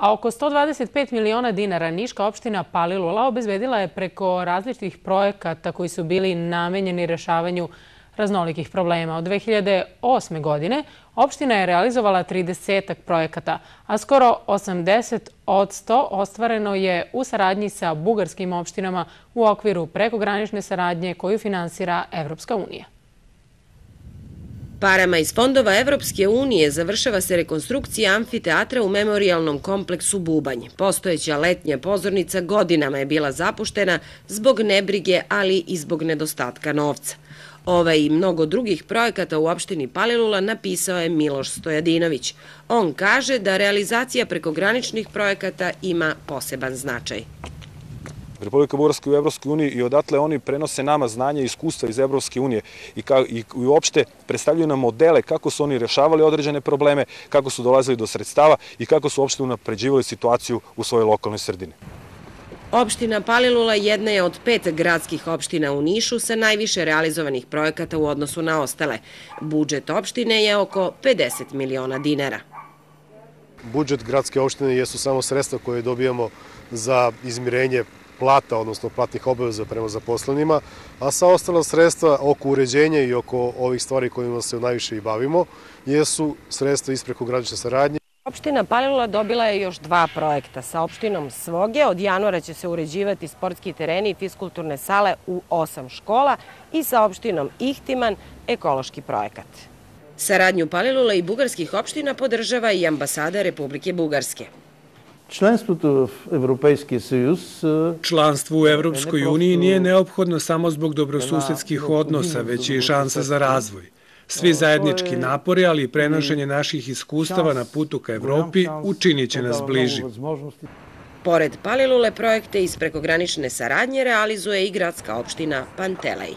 a oko 125 miliona dinara Niška opština Palilula obezbedila je preko različitih projekata koji su bili namenjeni rešavanju raznolikih problema. Od 2008. godine opština je realizovala 30 projekata, a skoro 80 od 100 ostvareno je u saradnji sa bugarskim opštinama u okviru prekogranične saradnje koju finansira Evropska unija. Parama iz fondova Evropske unije završava se rekonstrukcija amfiteatra u memorialnom kompleksu Bubanj. Postojeća letnja pozornica godinama je bila zapuštena zbog nebrige, ali i zbog nedostatka novca. Ove i mnogo drugih projekata u opštini Palilula napisao je Miloš Stojadinović. On kaže da realizacija prekograničnih projekata ima poseban značaj. Republika Bugarska u Evropskoj uniji i odatle oni prenose nama znanje i iskustva iz Evropske unije i, ka, i, i uopšte predstavljaju nam modele kako su oni rešavali određene probleme, kako su dolazili do sredstava i kako su uopšte unapređivali situaciju u svojoj lokalnoj sredini. Opština Palilula jedna je od pet gradskih opština u Nišu sa najviše realizovanih projekata u odnosu na ostale. Budžet opštine je oko 50 miliona dinara. Budžet gradske opštine jesu samo sredstva koje dobijamo za izmirenje plata, odnosno platnih obaveza prema zaposlenima, a sa ostala sredstva oko uređenja i oko ovih stvari kojima se najviše i bavimo, jesu sredstva iz prekogranične saradnje. Opština Palilula dobila je još dva projekta. Sa opštinom Svoge od januara će se uređivati sportski tereni i fiskulturne sale u osam škola i sa opštinom Ihtiman ekološki projekat. Saradnju Palilula i bugarskih opština podržava i ambasada Republike Bugarske. Članstvo v Evropejski sojuz... Članstvo u Evropskoj uniji nije neophodno samo zbog dobrosusedskih odnosa, već i šansa za razvoj. Svi zajednički napori, ali i prenošenje naših iskustava na putu ka Evropi učinit će nas bliži. Pored Palilule projekte iz prekogranične saradnje realizuje i gradska opština Pantelej.